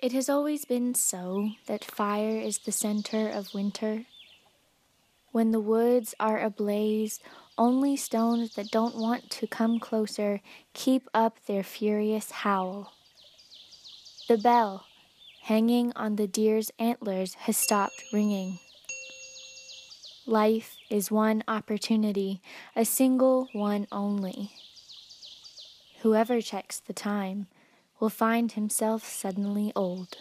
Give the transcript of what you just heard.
It has always been so that fire is the center of winter. When the woods are ablaze, only stones that don't want to come closer keep up their furious howl. The bell, hanging on the deer's antlers, has stopped ringing. Life is one opportunity, a single one only. Whoever checks the time will find himself suddenly old.